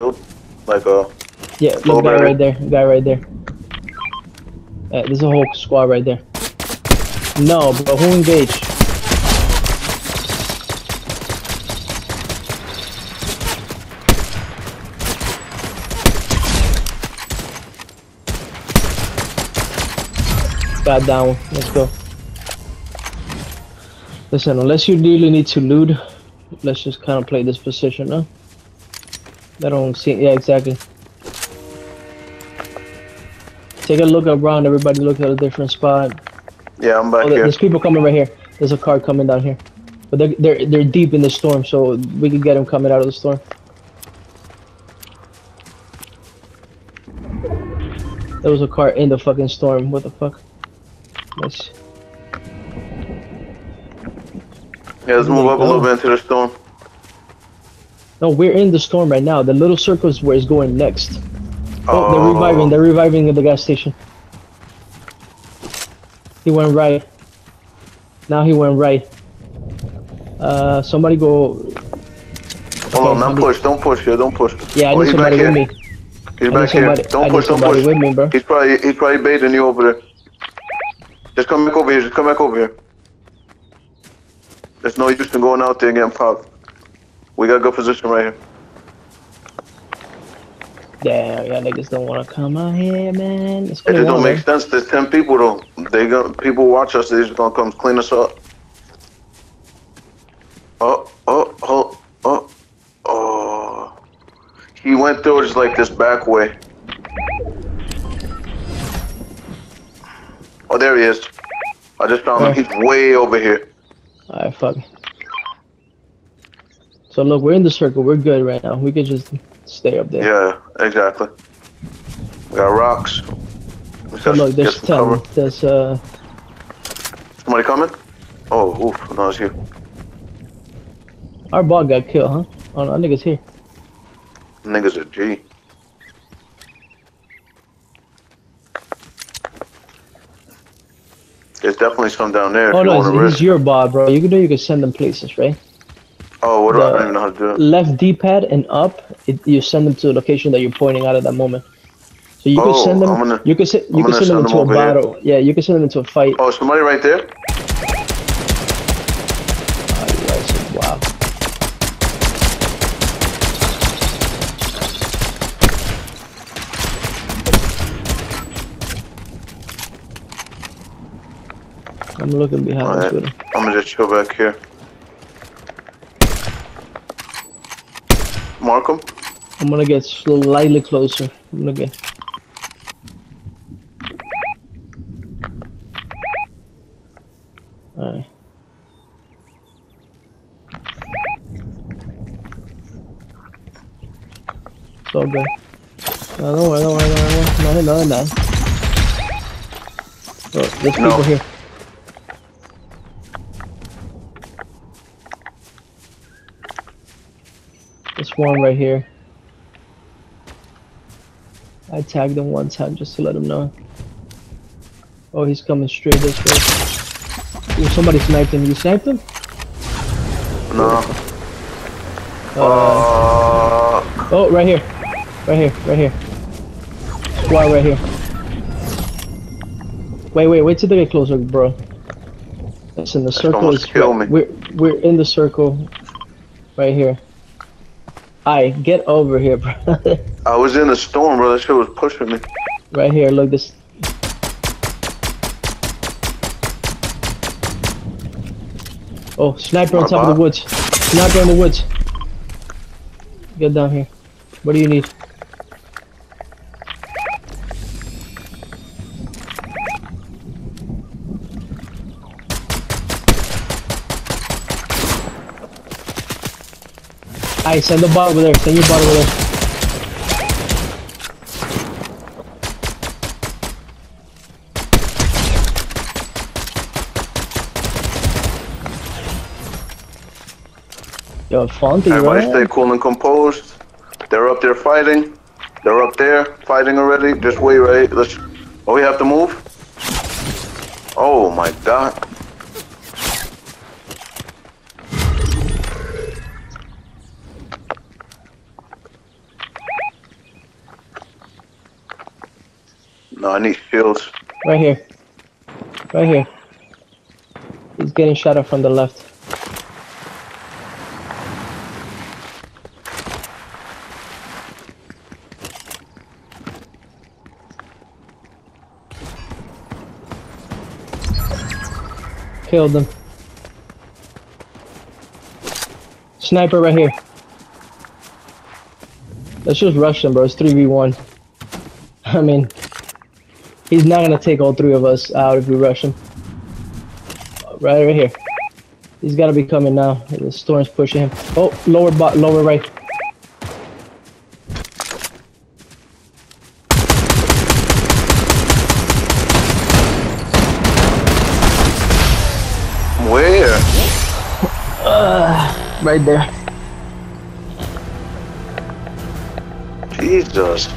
Like a Yeah, look, guy right there. Guy right there. Uh, there's a whole squad right there. No, bro, who engaged? Got down. Let's go. Listen, unless you really need to loot, let's just kind of play this position, huh? That don't seem. Yeah, exactly. Take a look around. Everybody look at a different spot. yeah, I'm back Oh, here. there's people coming right here. There's a car coming down here, but they're they're they're deep in the storm, so we can get them coming out of the storm. There was a car in the fucking storm. What the fuck? Nice. Yeah, let's move up a little bit into the storm. No, we're in the storm right now. The little circle is where it's going next. Oh, they're reviving. They're reviving at the gas station. He went right. Now he went right. Uh, somebody go. Hold Okay, on, not push. Don't push here. Don't push. Yeah, I Oh, need he's back somebody with me. He's I back here. somebody- I Don't need push. Don't push. me, bro. He's probably he's probably baiting you over there. Just come back over here. Just come back over here. There's no use in going out there and getting popped. We got a good position right here. Damn, y'all niggas don't want to come out here, man. It just don't make sense. There's ten people though. They gonna people watch us. They're just gonna come clean us up. Oh, oh, oh, oh, oh. He went through just like this back way. Oh, there he is. I just found him. He's way over here. Alright, fuck. So look, we're in the circle. We're good right now. We could just stay up there. Yeah, exactly. We got rocks. We So look, there's ten. cover. There's uh, Somebody coming? Oh, oof. No, it's you. our bot got killed, huh? Oh no, niggas here. Niggas are G. There's definitely some down there. Oh no, it's, it's your bot, bro. You can do. You can send them places, right? The- don't even know how to do it. Left D-pad and up. It, you send them to the location that you're pointing out at that moment. So you Oh, can send them. Gonna- you can send. You can gonna send them send into a them here. battle. Yeah, you can send them into a fight. Oh, somebody right there? You guys are- wow. I'm looking behind us Alright. I'm gonna just chill back here. Mark him? I'm gonna get slightly closer. I'm gonna get. Alright. All good. No, don't worry, don't worry, don't worry. No, no, no. Oh, there's No. people here. There's one right here. I tagged him one time just to let him know. Oh, he's coming straight this way. Ooh, somebody sniped him. You sniped him? No. Uh, Uh, oh, right here. Right here, right here. Squad right here. Wait, wait, wait till they get closer, bro. Listen, the circle is kill me. we're we're in the circle right here. I get over here, bro. I was in the storm, bro. That shit was pushing me. right here, look this. Oh, sniper on top of the woods. Sniper in the woods. Get down here. What do you need? Alright, send the bot over there. Send your bot over there. Yo, you Everybody right? stay cool and composed. They're up there fighting. They're up there fighting already. Just wait, right? Let's. Oh, we have to move. Oh my god. No, I need shields. Right here. Right here. He's getting shot at from the left. Killed him. Sniper right here. Let's just rush him, bro. It's 3v1. I mean, he's not gonna take all three of us out if we rush him. Right over here. He's gotta be coming now. The storm's pushing him. Oh, lower bot, lower right. Where? Uh, right there. Jesus.